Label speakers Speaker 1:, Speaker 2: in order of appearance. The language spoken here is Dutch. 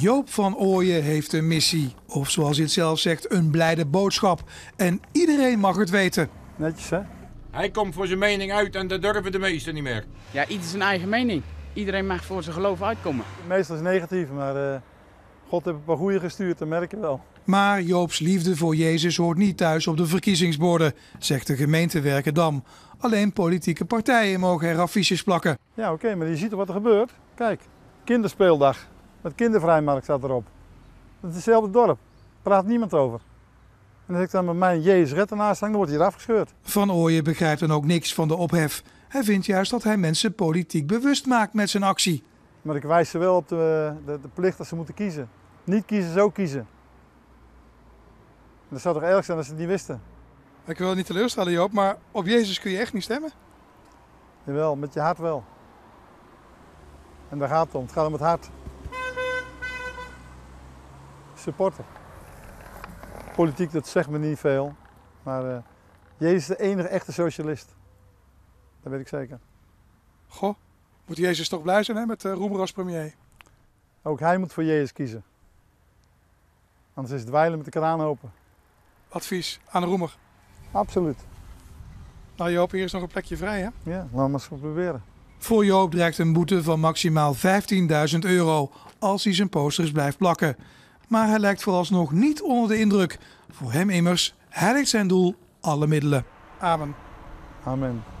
Speaker 1: Joop van Ooyen heeft een missie. Of zoals hij het zelf zegt, een blijde boodschap. En iedereen mag het weten.
Speaker 2: Netjes, hè?
Speaker 3: Hij komt voor zijn mening uit en dat durven de meesten niet meer.
Speaker 4: Ja, ieder zijn eigen mening. Iedereen mag voor zijn geloof uitkomen.
Speaker 2: Meestal is het negatief, maar uh, God heeft een paar goede gestuurd, dat merk je wel.
Speaker 1: Maar Joop's liefde voor Jezus hoort niet thuis op de verkiezingsborden, zegt de gemeente Werkendam. Alleen politieke partijen mogen er affiches plakken.
Speaker 2: Ja, oké, maar je ziet wat er gebeurt. Kijk, kinderspeeldag met kindervrijmarkt staat erop. Het is hetzelfde dorp. Praat niemand over. En als ik dan met mijn Jezus red ernaast hang, dan wordt hij eraf gescheurd.
Speaker 1: Van Ooyen begrijpt dan ook niks van de ophef. Hij vindt juist dat hij mensen politiek bewust maakt met zijn actie.
Speaker 2: Maar ik wijs ze wel op de, de, de plicht dat ze moeten kiezen. Niet kiezen, zo kiezen. dat zou toch erg zijn als ze het niet wisten.
Speaker 1: Ik wil niet teleurstellen Joop, maar op Jezus kun je echt niet stemmen?
Speaker 2: Jawel, met je hart wel. En daar gaat het om. Het gaat om het hart. Supporter. Politiek, dat zegt me niet veel. Maar uh, Jezus is de enige echte socialist. Dat weet ik zeker.
Speaker 1: Goh, moet Jezus toch blij zijn hè, met uh, Roemer als premier?
Speaker 2: Ook hij moet voor Jezus kiezen. Anders is het wijlen met de kraan open.
Speaker 1: Advies aan de Roemer.
Speaker 2: Absoluut.
Speaker 1: Nou Joop, hier is nog een plekje vrij hè?
Speaker 2: Ja, laten we maar eens proberen.
Speaker 1: Voor Joop dreigt een boete van maximaal 15.000 euro als hij zijn posters blijft plakken. Maar hij lijkt vooralsnog niet onder de indruk. Voor hem immers heiligt zijn doel alle middelen. Amen.
Speaker 2: Amen.